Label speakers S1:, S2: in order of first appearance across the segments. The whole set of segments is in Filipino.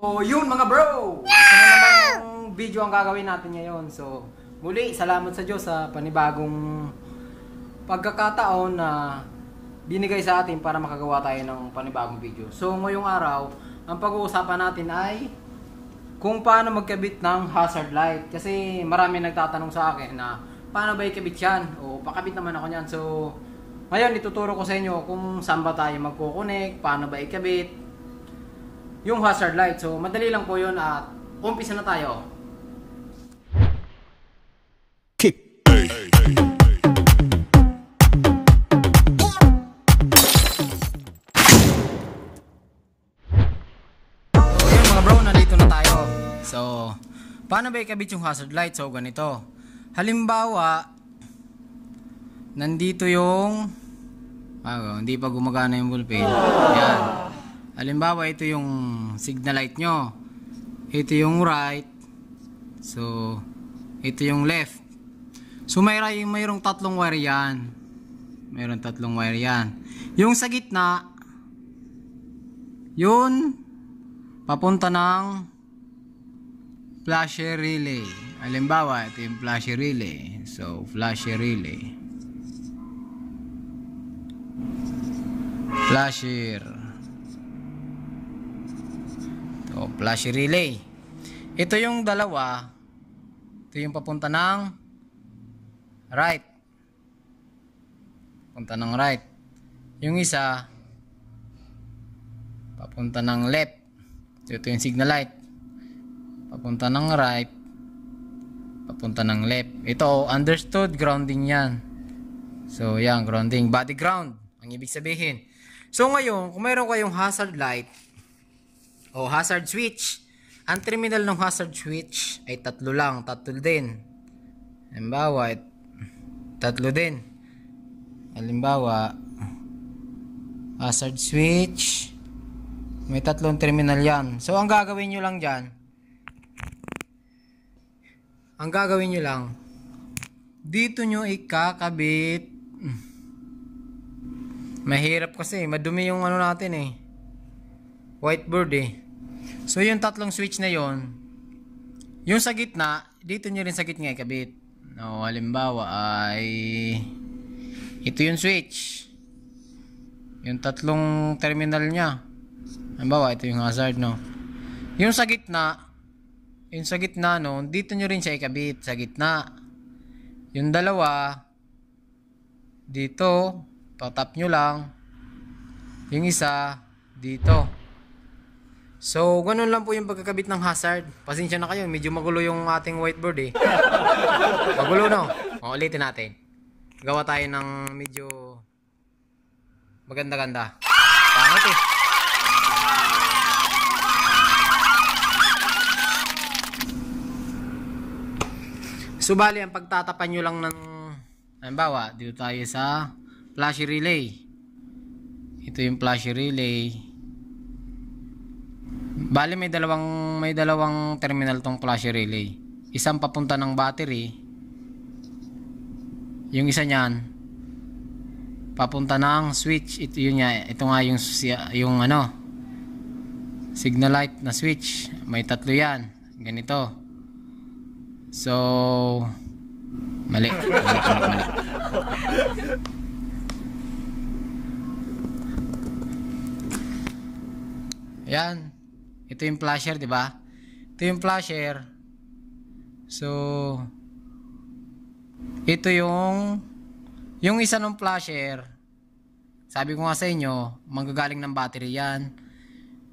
S1: So, yun mga bro! Isa na namang video ang gagawin natin ngayon. So, muli, salamat sa Diyos sa panibagong pagkakataon na binigay sa atin para makagawa tayo ng panibagong video. So, ngayong araw, ang pag-uusapan natin ay kung paano magkabit ng hazard light. Kasi marami nagtatanong sa akin na paano ba ikabit yan? O pakabit naman ako niyan. So, ngayon ituturo ko sa inyo kung saan ba tayo magkukunik, paano ba ikabit, yung hazard light. So, madali lang po yun at umpisa na tayo.
S2: Kick.
S1: So, yun mga bro, nandito na tayo. So, paano ba ikabit yung hazard light? So, ganito. Halimbawa, nandito yung ah, hindi pa gumagana yung bullpen. Yan. Halimbawa, ito yung signal light nyo. Ito yung right. So, ito yung left. So, mayroong, mayroong tatlong wire yan. Mayroong tatlong wire yan. Yung sa gitna, yun, papunta ng flasher relay. Halimbawa, ito yung flasher relay. So, flasher relay. Flasher. So, flasher relay. Ito yung dalawa. Ito yung papunta ng right. Papunta ng right. Yung isa, papunta ng left. Ito yung signal light. Papunta ng right. Papunta ng left. Ito, understood grounding yan. So, yan, grounding. Body ground. Ang ibig sabihin. So, ngayon, kung mayroon kayong hazard light o hazard switch, ang terminal ng hazard switch ay tatlo lang. Tatlo din. Halimbawa, tatlo din. Halimbawa, hazard switch, may tatlong terminal yan. So, ang gagawin nyo lang dyan, ang gagawin nyo lang, dito nyo ikakabit. Mahirap kasi, madumi yung ano natin eh. Whiteboard eh. So, yung tatlong switch na yon yung sa gitna, dito nyo rin sa gitna ikabit. No, halimbawa ay ito yung switch. Yung tatlong terminal niya. Halimbawa, ito yung hazard, no? Yung sa gitna, yung sa gitna, no, dito nyo rin siya ikabit, sa gitna. Yung dalawa, dito, patap nyo lang. Yung isa, dito. So, ganun lang po yung pagkakabit ng hazard. Pasensya na kayo, medyo magulo yung ating whiteboard eh. magulo, no? O, ulitin natin. Gawa tayo ng medyo maganda-ganda. Pangit eh. Subali, ang pagtatapan nyo lang ng halimbawa, dito tayo sa flash relay. Ito yung flash relay. Bali may dalawang may dalawang terminal tong flash relay. Isang papunta ng battery. Yung isa niyan papunta ng switch. Ito yun nga, ito nga yung yung ano signal light na switch. May tatlo 'yan. Ganito. So mali. Mali, mali, mali. Yan. Ito yung flasher, di ba? Ito yung flasher. So, ito yung yung isa ng flasher. Sabi ko nga sa inyo, manggagaling ng battery yan.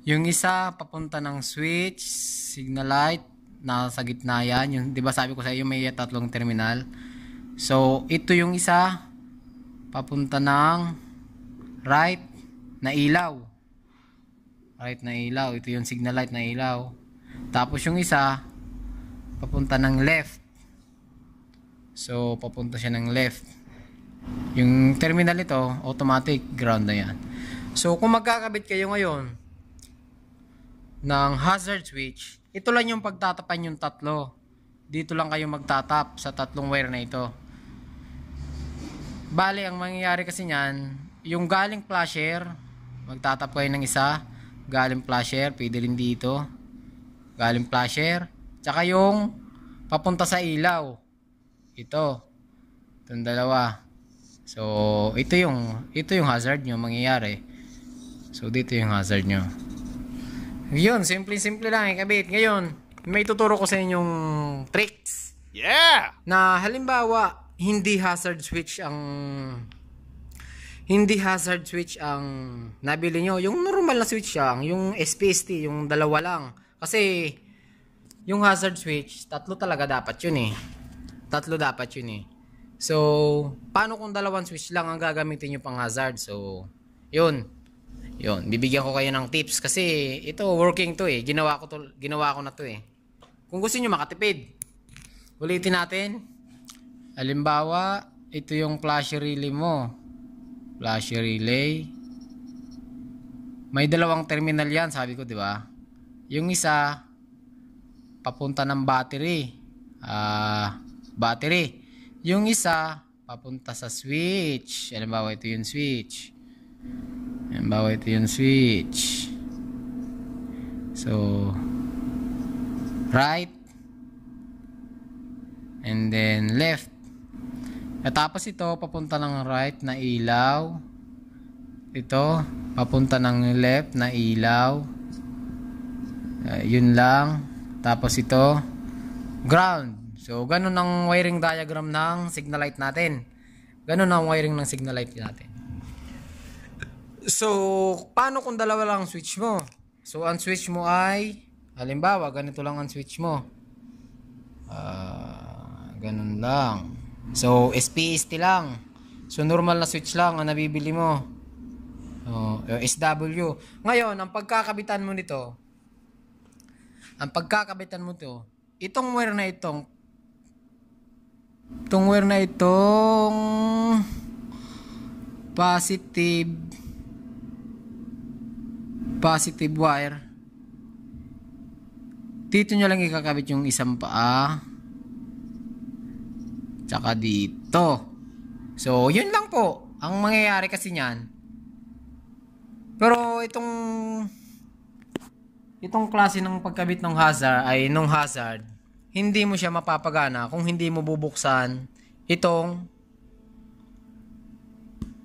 S1: Yung isa, papunta ng switch, signal light, nasa gitna yan. Yung, di ba sabi ko sa iyo, may tatlong terminal. So, ito yung isa, papunta ng right na ilaw. Right na ilaw. Ito yung signal light na ilaw. Tapos yung isa, papunta ng left. So, papunta siya ng left. Yung terminal ito, automatic ground na yan. So, kung magkakabit kayo ngayon ng hazard switch, ito lang yung pagtatapan yung tatlo. Dito lang kayo magtatap sa tatlong wire na ito. Bali, ang mangyayari kasi niyan, yung galing flasher, magtatap kayo ng isa, galing flasher, pwede rin dito. galing flasher. Tsaka yung papunta sa ilaw. Ito. Itong dalawa. So, ito yung ito yung hazard nyo mangyayari. So, dito yung hazard nyo. Yun, simple-simple lang ikabit. Ngayon, may tuturo ko sa inyong tricks.
S2: Yeah!
S1: Na halimbawa, hindi hazard switch ang hindi hazard switch ang nabili nyo. Yung normal na switch lang, yung SPST, yung dalawa lang. Kasi, yung hazard switch, tatlo talaga dapat yun eh. Tatlo dapat yun eh. So, paano kung dalawang switch lang ang gagamitin nyo pang hazard? So, yun. Yun, bibigyan ko kayo ng tips kasi ito working to eh. Ginawa ko to, ginawa ko na to eh. Kung gusto niyo makatipid, ulitin natin. Halimbawa, ito yung flash relay mo. Flash relay. May dalawang terminal yan, sabi ko, di ba? Yung isa papunta ng battery. Ah, battery. Yung isa papunta sa switch. Halimbawa, ito yung switch. Halimbawa, ito yung switch. So, right. And then left. At tapos ito, papunta ng right na ilaw. Ito, papunta ng left na ilaw. Uh, yun lang. Tapos ito, ground. So, ganun ang wiring diagram ng signal light natin. Ganun ang wiring ng signal light natin. So, paano kung dalawa lang ang switch mo? So, ang switch mo ay, halimbawa, ganito lang ang switch mo. Ah, ganun lang. So, SPST lang. So, normal na switch lang ang nabibili mo. Oh, yung SW. Ngayon, ang pagkakabitan mo nito, ang pagkakabitan mo to, itong wire na itong, itong wire na itong positive positive wire dito nyo lang ikakabit yung isang paa tsaka dito. So yun lang po ang mangyayari kasi nyan pero itong itong klase ng pagkabit ng hazard ay nung hazard hindi mo siya mapapagana kung hindi mo bubuksan itong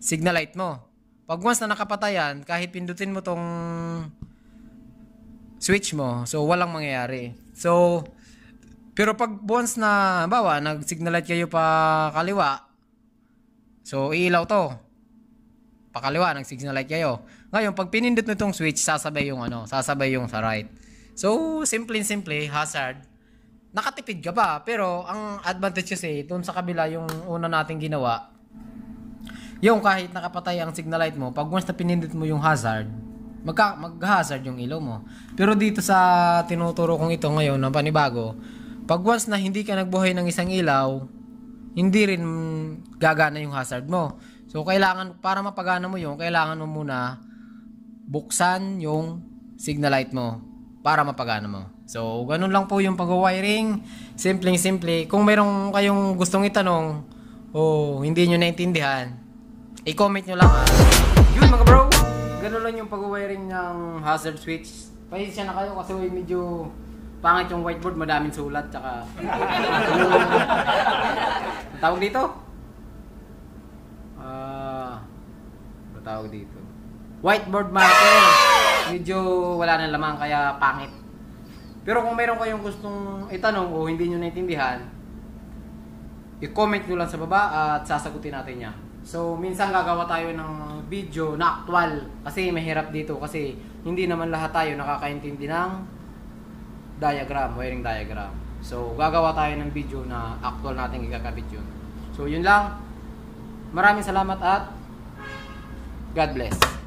S1: signal light mo. Pag once na nakapatay yan, kahit pindutin mo tong switch mo, so walang mangyayari. So, pero pag once na, bawa, nag-signal light kayo pa kaliwa, so iilaw to. Pakaliwa, nag-signal light kayo. Ngayon, pag pinindot mo itong switch, sasabay yung ano, sasabay yung sa right. So, simple simple, hazard. Nakatipid ka pa, pero ang advantage kasi, doon sa kabila yung una nating ginawa, yung kahit nakapatay ang signal light mo, pag once na pinindot mo yung hazard, magka, mag-hazard yung ilaw mo. Pero dito sa tinuturo kong ito ngayon na panibago, pag once na hindi ka nagbuhay ng isang ilaw, hindi rin gagana yung hazard mo. So, kailangan, para mapagana mo yung, kailangan mo muna buksan yung signal light mo para mapagana mo. So, ganun lang po yung pag-wiring. Simpleng-simple. Kung mayroong kayong gustong itanong o hindi nyo naintindihan, i-comment nyo lang. Yun mga bro, ganun lang yung pag-wiring ng hazard switch. Pasensya na kayo kasi medyo pangit yung whiteboard, madaming sulat, tsaka tawag dito? Ah, uh, tawag dito? Whiteboard marker. Medyo wala na lamang kaya pangit. Pero kung mayroon kayong gustong itanong o hindi nyo naintindihan, i-comment nyo lang sa baba at sasagutin natin niya. So, minsan gagawa tayo ng video na actual kasi mahirap dito kasi hindi naman lahat tayo nakakaintindi ng diagram, wiring diagram. So, gagawa tayo ng video na actual natin ikakabit yun. So, yun lang. Maraming salamat at God bless.